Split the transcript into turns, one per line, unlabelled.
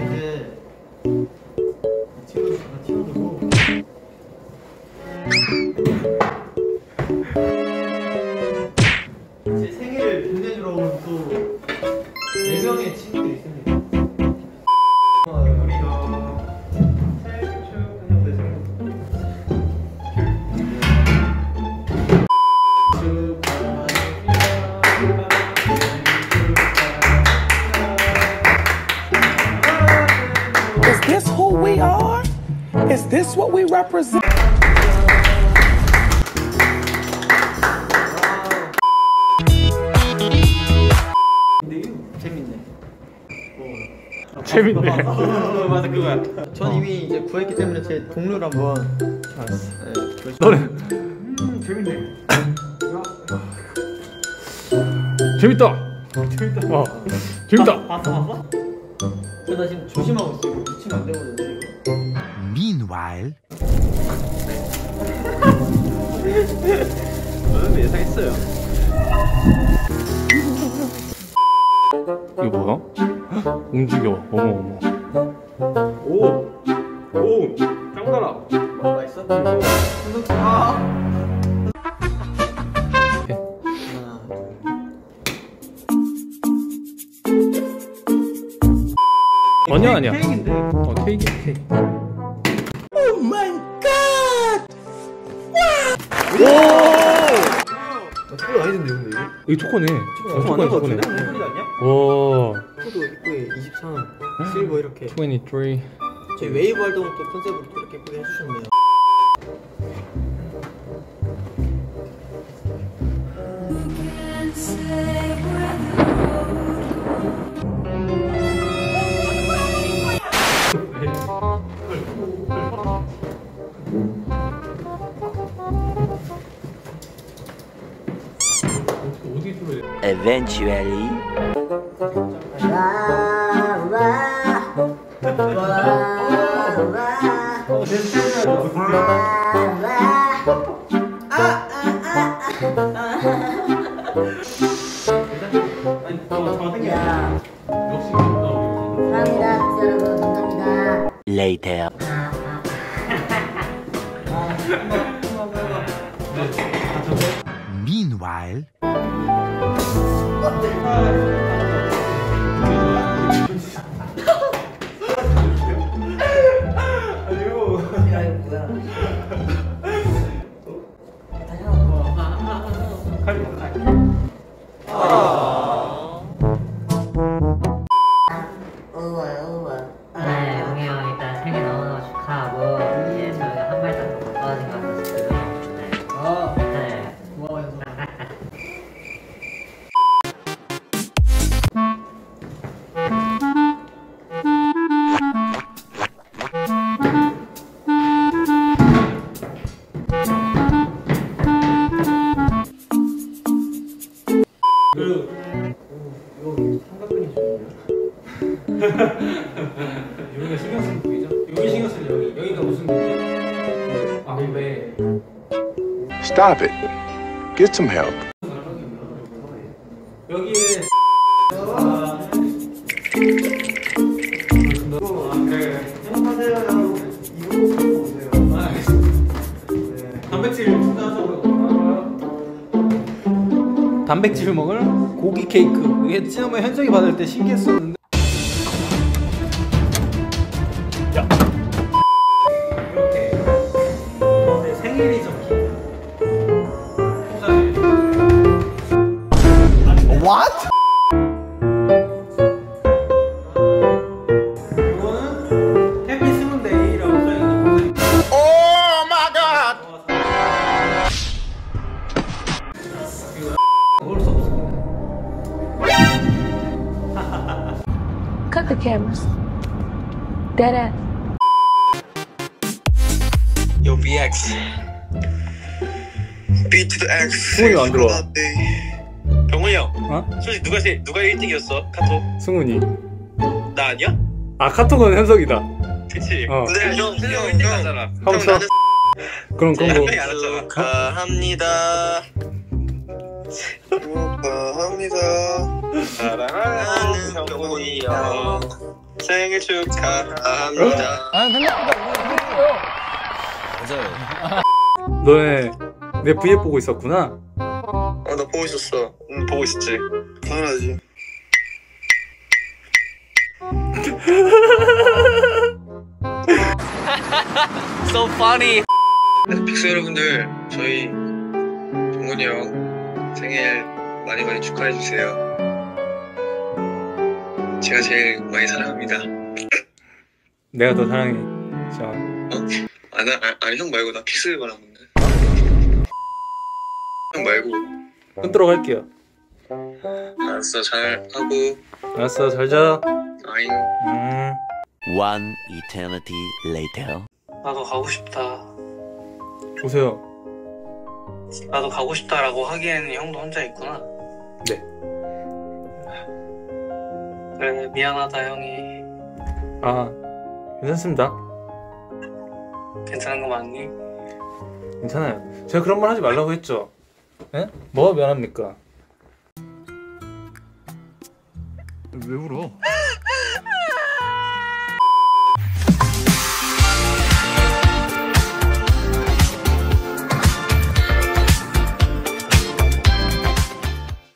이제 친구 하나 튀어두고. 제 생일을 빛내주러 온 또 4명의 친구들이 있습니다
this what we represent?
재밌네.
재밌네.
어, 맞아 그거야. 전 이미 이제 구했기 때문에 제 동료를 한번 알았어. 네,
너는
재밌네.
재밌다. 재밌다. 어, 재밌다.
봤어 봤어? 저나 지금 조심하고 있어. 이거 미치면 안 되거든요. 이거.
Meanwhile,
저는 예상했어요.
이거 뭐야? 움직여. 어머 어머.
오! 오! 짱가라!
뭐 맛있어? 아. 하나, 둘.
아니야 아니야.
케이크인데.
어 케이크 케이크.
초콜릿 아니던데 근데 이게?
이거 초코네. 어, 초코네 초코네. 와.
초도 입구에 23, 실버 이렇게.
23.
저희 웨이브 활동을 또 컨셉으로 또 이렇게 예쁘게 해주셨네요.
eventually.
Later. Meanwhile. 합니다. 여러분 감사합
Stop it. Get some help.
알겠습니다. 단백질
먹을 고기 케이크. 이게 지난번에 현석이 받을 때 신기했었
cameras. Dead ass.
Yo, VX. B to the X.
승훈이 안 들어와.
병훈이 형.
어?
솔직히 누가 제 누가 1등이었어? 카톡.
승훈이.
나 아니야?
아 카톡은 현석이다.
그치.
어.
근데 형, 형 1등 하잖아.
한번 쳐. 그럼 그럼 뭐.
했잖아. 축하합니다. 축하합니다. 사랑하는 병곤이 형 생일 축하합니다.
너네 내 브이앱 보고 있었구나.
어, 나 보고 있었어. 응, 보고 있었지. 당연하지.
So funny.
픽스 여러분들, 저희 승훈이 형 생일 많이 많이 축하해 주세요. 제가 제일 많이 사랑합니다.
내가 더 사랑해. 자,
아, 나, 아, 아니 형 말고 나 픽스 말하는 건데. 형 말고.
끊도록 할게요.
알았어, 잘 하고.
알았어, 잘 자.
아잉.
음.
One eternity later.
나도 가고 싶다.
보세요.
나도 가고 싶다라고 하기에는 형도 혼자 있구나.
네.
그래 미안하다 형이.
아, 괜찮습니다.
괜찮은 거 맞니?
괜찮아요. 제가 그런 말 하지 말라고 했죠. 예? 뭐가 미안합니까?
왜 울어?